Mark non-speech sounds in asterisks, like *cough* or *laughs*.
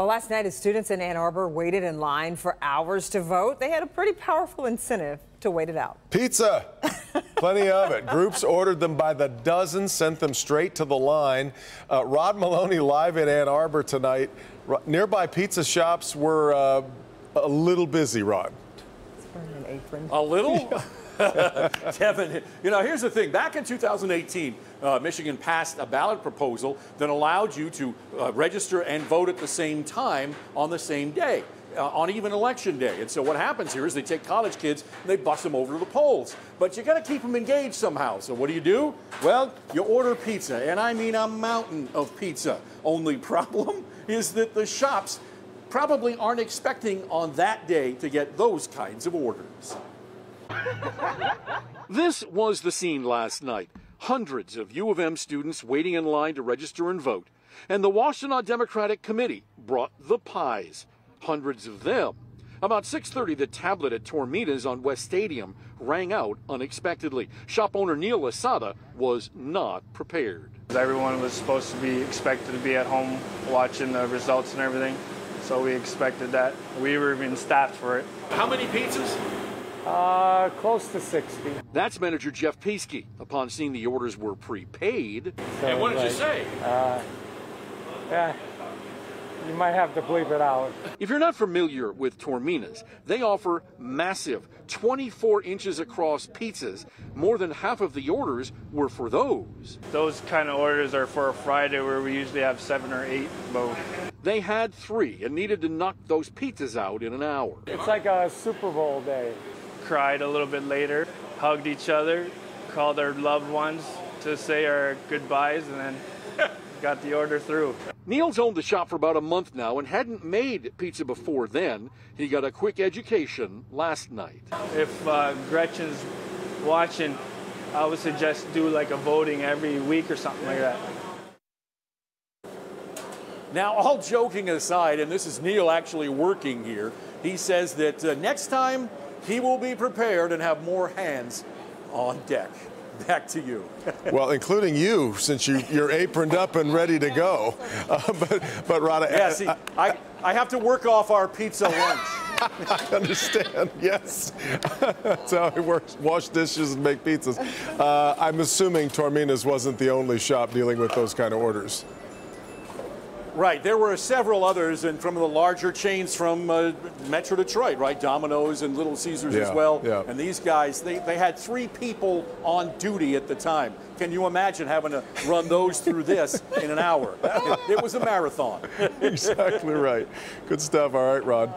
Well, last night, as students in Ann Arbor waited in line for hours to vote, they had a pretty powerful incentive to wait it out. Pizza. *laughs* Plenty of it. Groups ordered them by the dozen, sent them straight to the line. Uh, Rod Meloni live in Ann Arbor tonight. R nearby pizza shops were uh, a little busy, Rod. An apron. A little? *laughs* *laughs* Devin, you know, here's the thing. Back in 2018, uh, Michigan passed a ballot proposal that allowed you to uh, register and vote at the same time on the same day. Uh, on even election day. And so what happens here is they take college kids and they bus them over to the polls. But you got to keep them engaged somehow. So what do you do? Well, you order pizza, and I mean a mountain of pizza. Only problem *laughs* is that the shops probably aren't expecting on that day to get those kinds of orders. *laughs* this was the scene last night. Hundreds of U of M students waiting in line to register and vote. And the Washtenaw Democratic Committee brought the pies. Hundreds of them. About 6:30, the tablet at Toarmina's on West Stadium rang out unexpectedly. Shop owner Neil Lasada was not prepared. Everyone was supposed to be expected to be at home watching the results and everything, so we expected that. We were even staffed for it. How many pizzas? Uh, close to 60. That's manager Jeff Peasky. Upon seeing the orders were prepaid. So and what did like, you say? Uh, yeah, you might have to bleep it out. If you're not familiar with Toarmina's, they offer massive 24 inches across pizzas. More than half of the orders were for those. Those kind of orders are for a Friday where we usually have seven or eight both. They had three and needed to knock those pizzas out in an hour. It's like a Super Bowl day. Cried a little bit later, hugged each other, called our loved ones to say our goodbyes, and then *laughs* got the order through. Neil's owned the shop for about a month now and hadn't made pizza before then. He got a quick education last night. If uh, Gretchen's watching, I would suggest do like a voting every week or something like that. Now, all joking aside, and this is Neil actually working here, he says that uh, next time he will be prepared and have more hands on deck. Back to you. *laughs* well, including you, since you, you're aproned up and ready to go. Uh, but, but Rada, yeah, see, I, I have to work off our pizza lunch. *laughs* I understand. Yes, *laughs* that's how it works. Wash dishes and make pizzas. Uh, I'm assuming Toarmina's wasn't the only shop dealing with those kind of orders. Right. There were several others, and from the larger chains from uh, Metro Detroit, right? Domino's and Little Caesars yeah, as well. Yeah. And these guys, they, they had three people on duty at the time. Can you imagine having to run those through this in an hour? It, it was a marathon. *laughs* exactly right. Good stuff. All right, Rod.